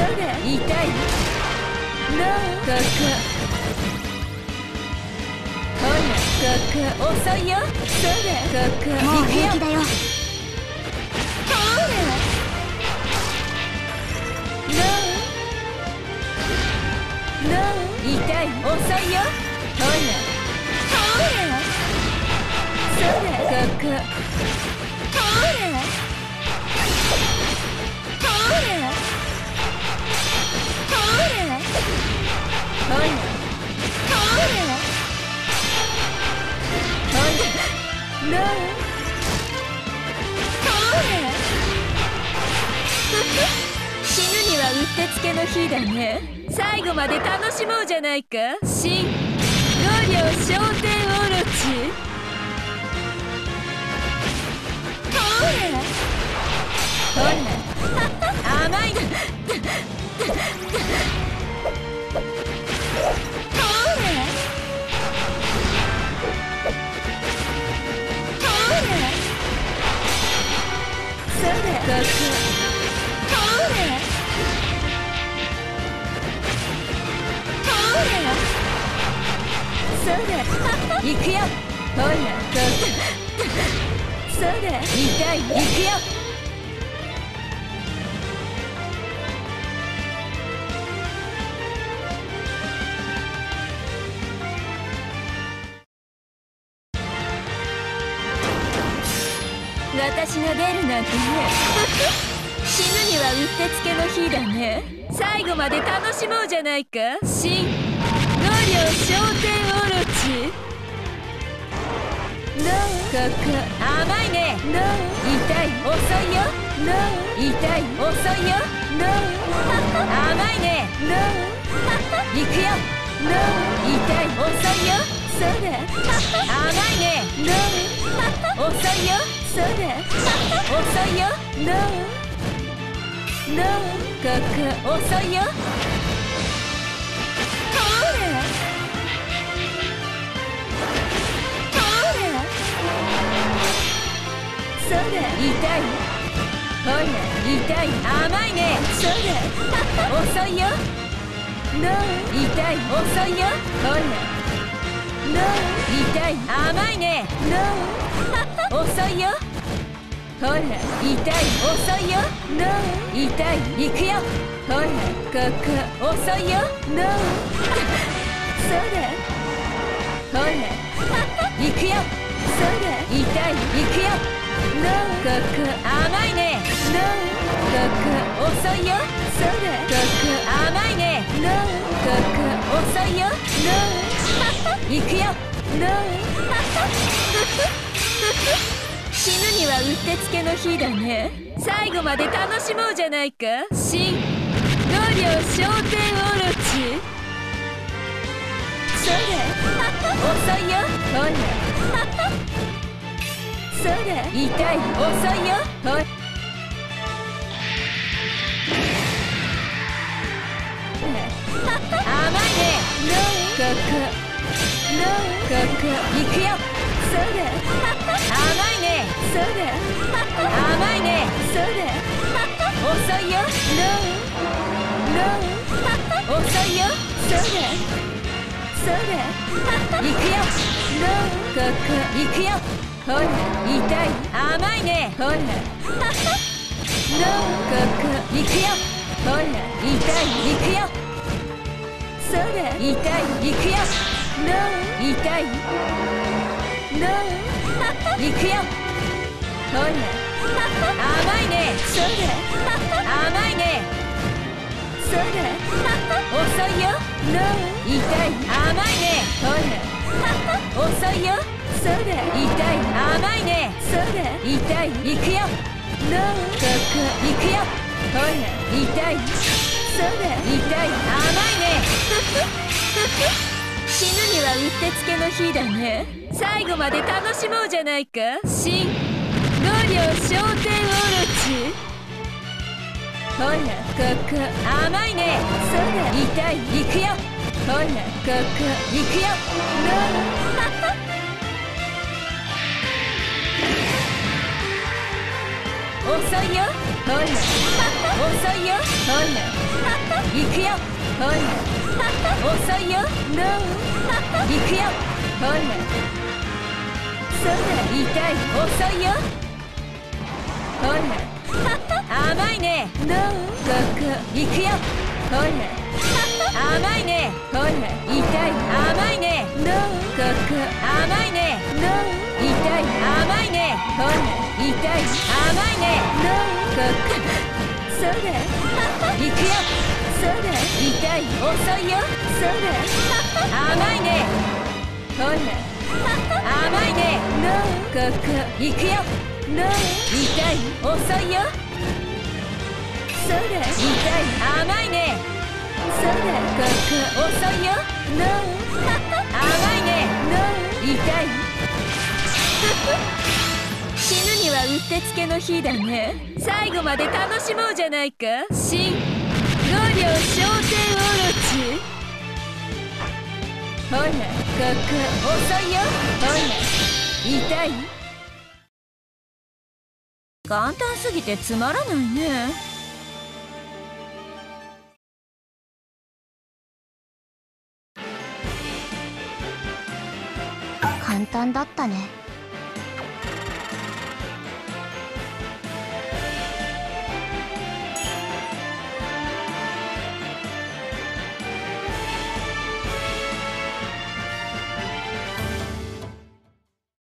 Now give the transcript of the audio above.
それ。痛いなあここほらここ遅いよそれここもう行くよ平気だよほらなあなあ痛い遅いよほらほらそれここほら死ぬにはうってつけの日だね。最後まで楽しもうじゃないか。新五両商店オロチ。ほら行くよ。ほらこそれ痛い。行くよ。私が出るなんてね。死ぬにはうってつけの日だね。最後まで楽しもうじゃないか。新五両商店オロチ。のここ甘いね。の痛い遅いよ。の痛い遅いよ。の甘いね。の行くよ。の痛い遅いよ。それ甘いね。の遅いよ。それ遅いよ。ののここ。遅いよ。ほらほらそれ痛い。ほら痛い。甘いね。それ遅いよ。の痛い。遅いよ。ほら。の痛い甘いね。遅いよほら痛い遅いよ。痛い行くよ。ほらここ遅いよ。それ。ほら行くよ。それ痛い行くよ。のここ甘いね。のここ遅いよ。それ。ここ甘いね。のここ遅いよ。行くよ。の死ぬにはうってつけの日だね。最後まで楽しもうじゃないか。新五両商店オロチ。それ。遅いよ。ほら。それ。痛い。遅いよ。ほら。甘いね。ここ。ここ行くよそれ甘いねそれ甘いねそれ遅いよのの遅いよそれそれ行くよ。のここ行くよ。ほら痛い甘いねほらのここ行くよほら痛い行くよそれ痛い行くよ。痛い。の行くよ。ほら甘いね。それ。甘いね。それ。遅いよ。の痛い。甘いね。ほら遅いよ。それ。痛い。甘いね。それ。痛い。行くよ。のここ行くよ。ほら痛い。それ。痛い甘い。てつけの日だね。最後まで楽しもうじゃないか。新五両商店オロチほらここ甘いね。そうだ痛い行くよ。ほらここ行くよ。遅いよ。ほら遅いよ。ほら行くよ。ほら遅いよ。ノー行くよ。ほらそうだ痛い。遅いよ。ほら甘いね。ノーここ行くよ。ほら甘いね。ほら痛い。甘いね。ノーここ？甘いね。ノー痛い甘いねほら痛い甘いね。ノーここ。そうだ。行くよそうだ痛い。遅いよ。そうだ甘い。ねほら甘いね。ノーここ。行くよ。ノー痛い。遅いよ。そうだ痛い。甘いね。そうだここ遅いよノー甘いね。ノー痛い。はうってつけの日だね。最後まで楽しもうじゃないか。新五両昇天オロチほらここ遅いよ。ほら痛い。簡単すぎてつまらないね。簡単だったね。